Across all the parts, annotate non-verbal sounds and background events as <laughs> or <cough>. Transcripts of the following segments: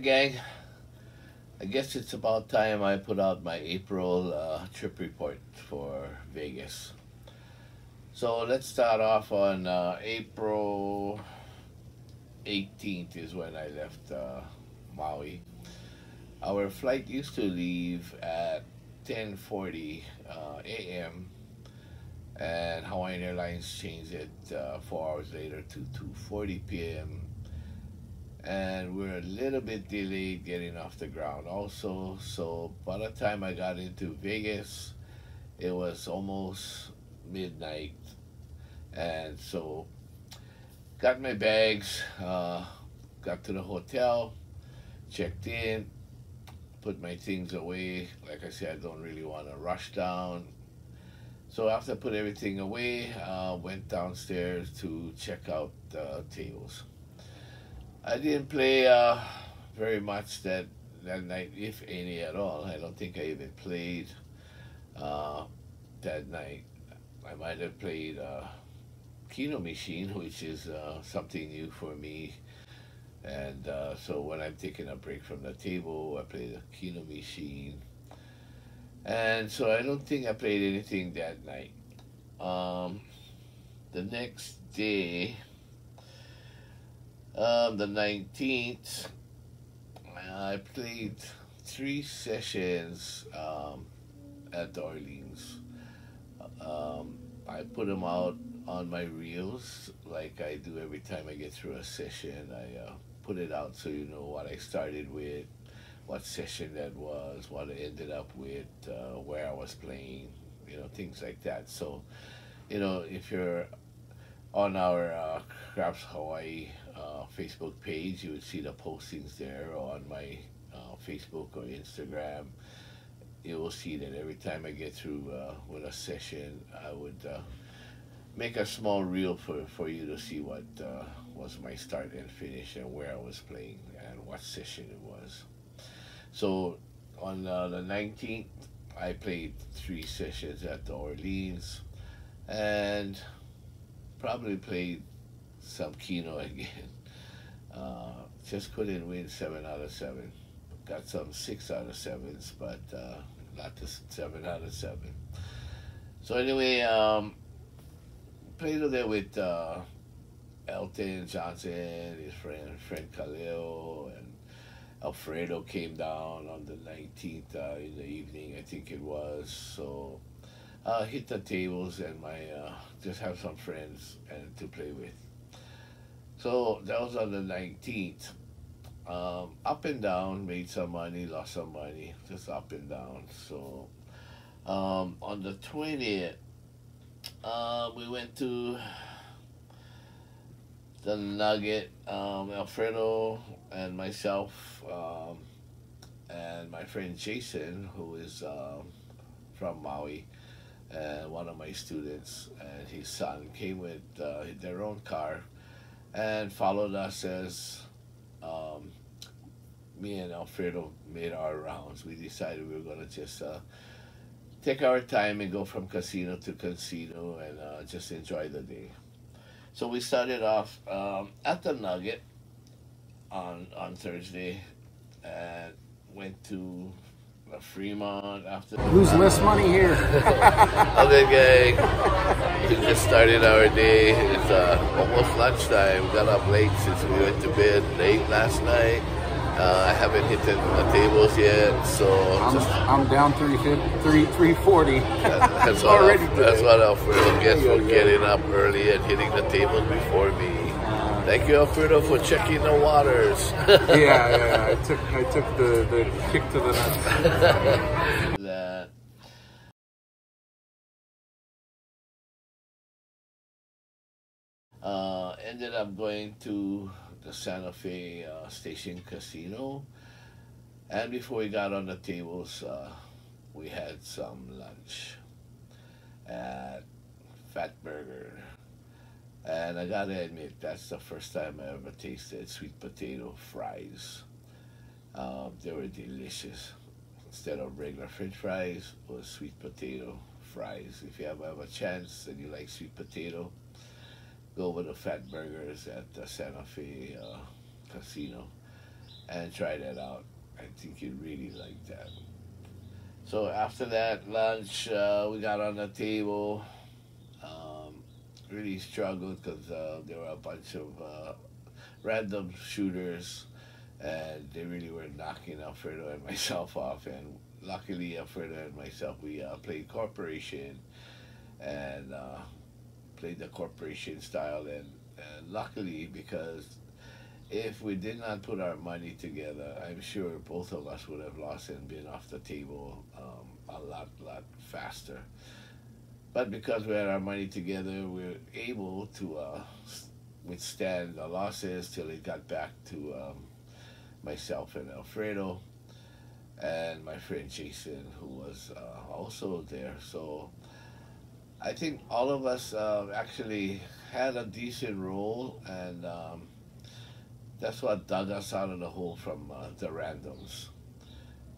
gang. I guess it's about time I put out my April uh, trip report for Vegas. So let's start off on uh, April 18th is when I left uh, Maui. Our flight used to leave at 10:40 uh, a.m. and Hawaiian Airlines changed it uh, four hours later to 2:40 p.m and we're a little bit delayed getting off the ground also. So by the time i got into vegas it was almost midnight. And so got my bags uh, got to the hotel checked in put my things away. Like i said i don't really want to rush down. So after I put everything away, uh, went downstairs to check out the tables. I didn't play uh, very much that that night, if any at all. I don't think I even played uh, that night. I might have played uh, Keno Machine, <laughs> which is uh, something new for me. And uh, so when I'm taking a break from the table, I play the Keno Machine. And so I don't think I played anything that night. Um, the next day, um, the 19th, I played three sessions um, at the Orleans. Um, I put them out on my reels like I do every time I get through a session. I uh, put it out so you know what I started with, what session that was, what I ended up with, uh, where I was playing, you know, things like that. So, you know, if you're on our uh, Craps Hawaii uh, Facebook page, you would see the postings there on my uh, Facebook or Instagram. You will see that every time I get through uh, with a session, I would uh, make a small reel for, for you to see what uh, was my start and finish and where I was playing and what session it was. So on uh, the 19th, I played three sessions at the Orleans and probably played some Keno again. <laughs> Uh, just couldn't win seven out of seven. Got some six out of sevens, but uh, not the seven out of seven. So anyway, um, played there with uh, Elton Johnson, his friend friend Khalil, and Alfredo came down on the 19th uh, in the evening, I think it was. So uh, hit the tables and my uh, just have some friends and to play with. So that was on the 19th. Um, up and down, made some money, lost some money, just up and down. So um, on the 20th, uh, we went to the Nugget, um, Alfredo and myself, um, and my friend Jason, who is uh, from Maui, and one of my students and his son came with uh, their own car and followed us as um, me and Alfredo made our rounds. We decided we were going to just uh, take our time and go from casino to casino and uh, just enjoy the day. So we started off um, at the Nugget on on Thursday and went to Fremont after. Lose less money here. <laughs> okay, gang. We just started our day. It's uh, almost lunchtime. We got up late since we went to bed late last night. Uh, I haven't hit the, the, tables yet, so I'm, just, I'm down 350, 3, 340. that's, <laughs> what already that's what Alfredo gets for getting up early and hitting the tables before me. Thank you, Alfredo, for checking the waters. <laughs> yeah, yeah, I <laughs> took I took the, the kick to the nuts. <laughs> that uh, ended up going to the Santa Fe uh, Station Casino, and before we got on the tables, uh, we had some lunch at Fat Burger. And I gotta admit, that's the first time I ever tasted sweet potato fries. Um, they were delicious. Instead of regular french fries, was sweet potato fries. If you ever have a chance and you like sweet potato, go over to Fat Burgers at the Santa Fe uh, Casino. and try that out. I think you'd really like that. So after that lunch, uh, we got on the table. Really struggled because uh, there were a bunch of uh, random shooters, and they really were knocking Alfredo and <laughs> myself off. And luckily, Alfredo and myself, we uh, played corporation, and uh, played the corporation style. And, and luckily, because if we did not put our money together, I'm sure both of us would have lost and been off the table um, a lot, lot faster. But because we had our money together, we were able to uh, withstand the losses till it got back to um, myself and Alfredo and my friend Jason, who was uh, also there. So I think all of us uh, actually had a decent role, and um, that's what dug us out of the hole from uh, the randoms.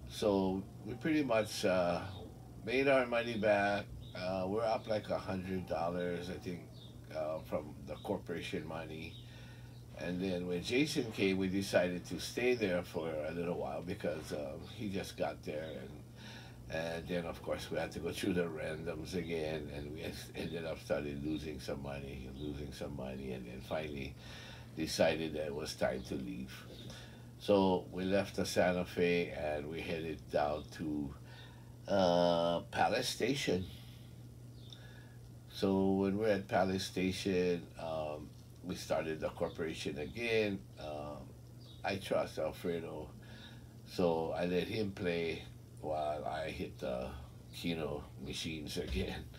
So we pretty much uh, made our money back. Uh, we're up like a hundred dollars, I think, uh, from the corporation money. And then when Jason came, we decided to stay there for a little while because um, he just got there, and and then of course we had to go through the randoms again, and we ended up started losing some money, losing some money, and then finally decided that it was time to leave. So we left the Santa Fe and we headed down to uh, Palace Station. So when we're at Palace Station, um, we started the corporation again. Um, I trust Alfredo, so I let him play while I hit the Keno machines again. <laughs>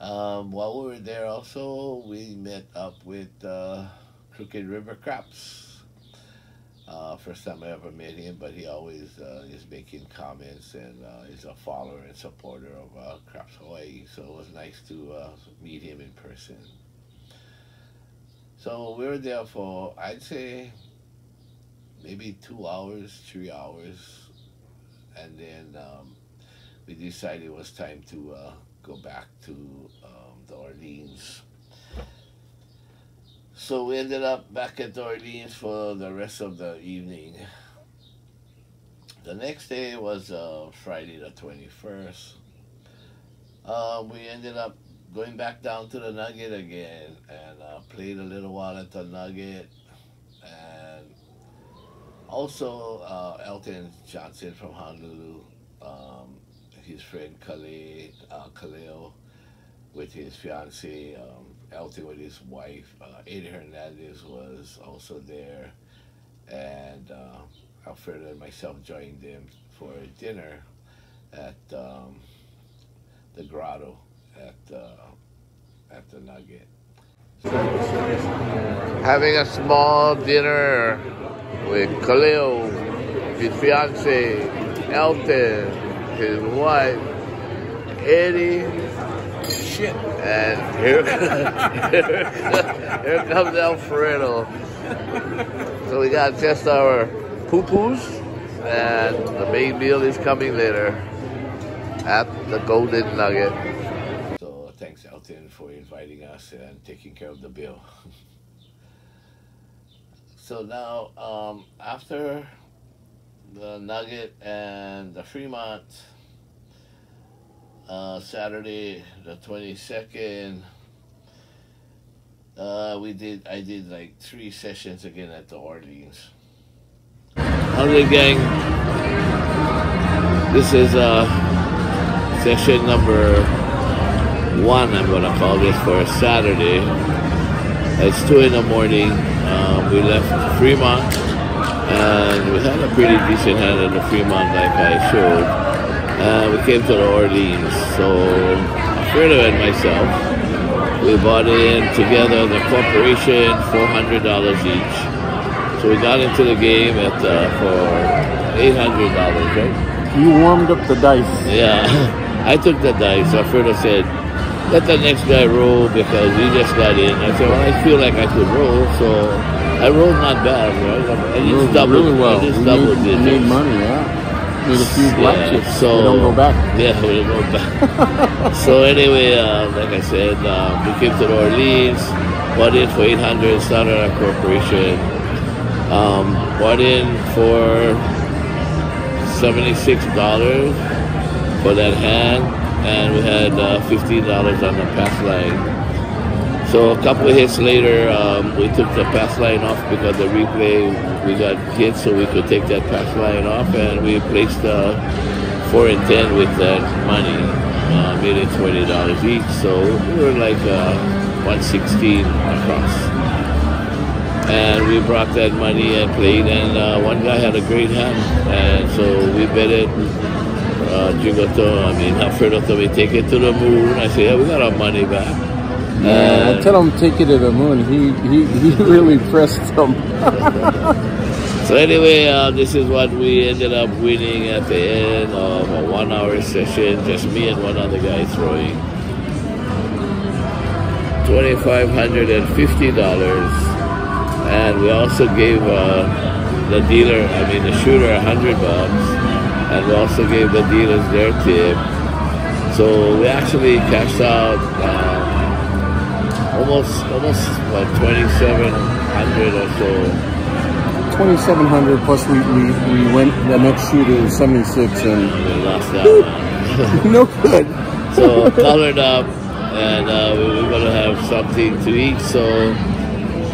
Um, while we were there, also we met up with uh, Crooked River Craps. Uh, first time I ever met him, but he always uh, is making comments and uh, is a follower and supporter of uh, Craps Hawaii. So it was nice to uh, meet him in person. So we were there for, I'd say, maybe two hours, three hours. And then um, we decided it was time to uh, go back to um, the Orleans. So we ended up back at Orleans for the rest of the evening. The next day was uh, Friday the 21st. Uh, we ended up going back down to the Nugget again and uh, played a little while at the Nugget. And also uh, Elton Johnson from Honolulu, um, his friend Kale, uh, Kaleo with his fiance, um, Elton with his wife. Uh, Eddie Hernandez was also there. And uh, Alfredo and myself joined them for dinner at um, the Grotto at uh, at the Nugget. Having a small dinner with Khalil, his fiance, Elton, his wife, Eddie. Shit. And here, <laughs> here comes Alfredo. So we got just our pupus, and the main meal is coming later at the Golden Nugget. So thanks, Elton, for inviting us and taking care of the bill. <laughs> so now, um, after the Nugget and the Fremont, uh, Saturday the 22nd, uh, we did, I did like three sessions again at the Orleans. How's gang? This is uh, session number one, I'm going to call this for Saturday. It's two in the morning. Um, we left Fremont and we had a pretty decent hand in the Fremont like I showed. Uh, we came to the Orleans. So Alfredo and myself, we bought in together the corporation $400 each. So we got into the game at uh, for $800, right? You warmed up the dice. Yeah, <laughs> I took the dice. Alfredo said, let the next guy roll because he just got in. I said, well, I feel like I could roll, so I rolled not bad, right? I just doubled, really well. I just doubled made money, yeah. Made a few black Yeah, chips. so don't go back. Yeah, we don't go back. <laughs> so anyway, uh, like I said, um, we came to the Orleans, bought in for 800, started our corporation, Um, bought in for seventy-six dollars for that hand, and we had uh, fifteen dollars on the pass line. So a couple of hits later, um, we took the pass line off because the replay we got hit, so we could take that pass line off, and we placed uh, four and ten with that money, uh, made it twenty dollars each. So we were like uh, one sixteen across, and we brought that money and played. And uh, one guy had a great hand, and so we bet it. Uh, Jigoto, I mean, Alfredo told me take it to the moon. I said, yeah, we got our money back. Yeah, I tell him take it to the moon. He he, he <laughs> really pressed them. <laughs> So anyway, uh, this is what we ended up winning at the end of a one-hour session. Just me and one other guy throwing twenty-five hundred and fifty dollars, and we also gave uh, the dealer, I mean the shooter, a hundred bucks, and we also gave the dealers their tip. So we actually cashed out. Uh, almost almost seven hundred or so. Twenty seven hundred plus we, we, we went the next shooter seventy six and We lost that <laughs> no good. <laughs> so colored up, and uh, we are gonna have something to eat. So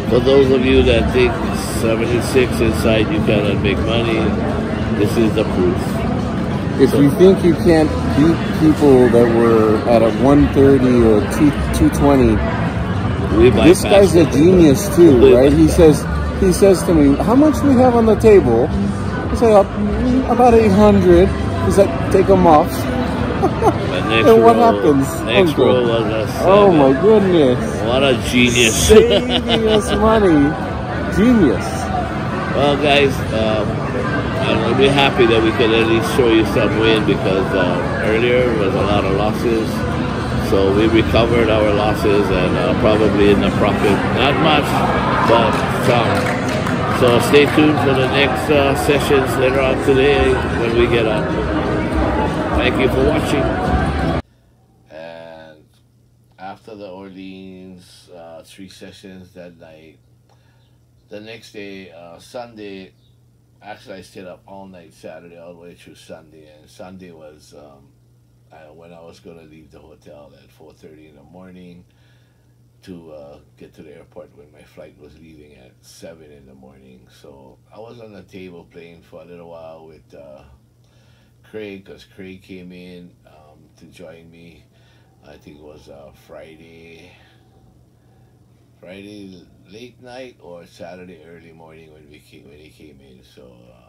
for those of you that think seventy six inside you cannot make money, this is the proof. If you think you can't beat people that were at a one thirty or two two twenty, We this guy's a genius too, right? He says he says to me, "How much we have on the table?" I say, "Mm, "About eight hundred. He's like, "Take them off." And what happens, Next roll was a seven. Oh my goodness! What a genius! Saving <laughs> us money, genius. Well, guys, um, I'm really happy that we could at least show you some win because um, earlier was a lot of losses. So we recovered our losses and uh, probably in the profit. Not much, but some. So stay tuned for the next uh, sessions later on today when we get up. Thank you for watching. And after the Orleans uh, three sessions that night, the next day, uh, Sunday, actually I stayed up all night Saturday all the way through Sunday, and Sunday was um, I, when I was going to leave the hotel at four thirty in the morning to uh, get to the airport when my flight was leaving at seven in the morning. So I was on the table playing for a little while with uh, Craig because Craig came in um, to join me. I think it was uh, Friday. Friday late night or Saturday early morning when we came when he came in. So um,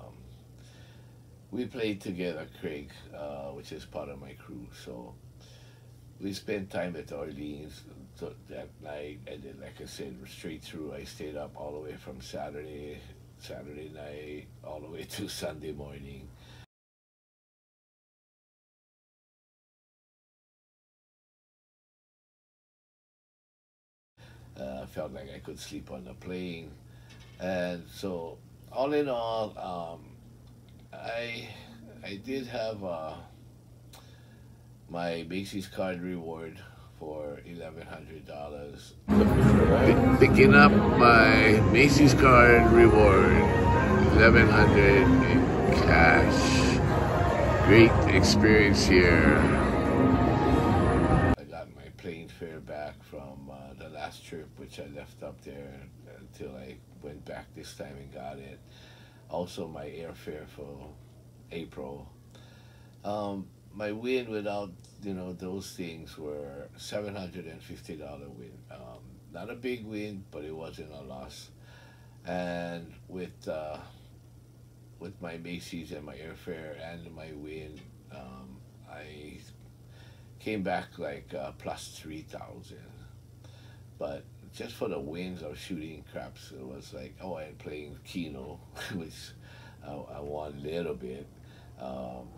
we played together, Craig, uh, which is part of my crew. So we spent time at Orleans that night, and then, like I said, straight through. I stayed up all the way from Saturday, Saturday night, all the way to <laughs> Sunday morning. Uh, felt like I could sleep on the plane, and so all in all, um, I I did have uh, my Macy's card reward for eleven hundred dollars. Picking up my Macy's card reward, eleven hundred in cash. Great experience here. I got my plane fare back from uh, the last trip, which I left up there until I went back this time and got it. Also, my airfare for April. Um, my win without you know those things were seven hundred and fifty dollar win. Um, not a big win, but it wasn't a loss. And with uh, with my Macy's and my airfare and my win, um, I came back like uh, plus three thousand. But just for the wins of shooting craps, it was like oh, and playing Keno, <laughs> which I, I won a little bit. Um,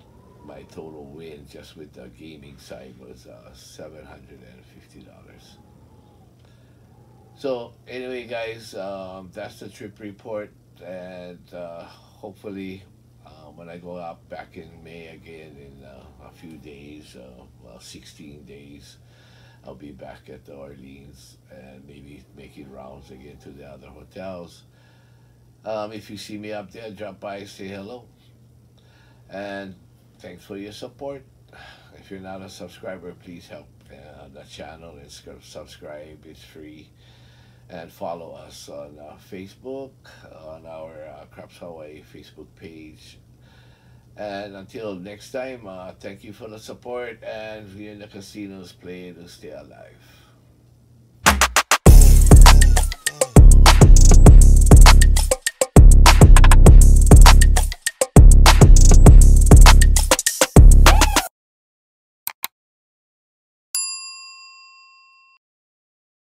my total win just with the gaming side was uh, seven hundred and fifty dollars. So anyway, guys, um, that's the trip report, and uh, hopefully, uh, when I go out back in May again in uh, a few days, uh, well, sixteen days, I'll be back at the Orleans and maybe making rounds again to the other hotels. Um, if you see me up there, drop by, say hello. And thanks for your support. If you're not a subscriber, please help uh, the channel and subscribe. It's free. And follow us on uh, Facebook, on our uh, Craps Hawaii Facebook page. And until next time, uh, thank you for the support. And we in the casinos play to stay alive.